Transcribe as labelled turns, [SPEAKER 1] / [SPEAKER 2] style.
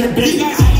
[SPEAKER 1] should
[SPEAKER 2] be.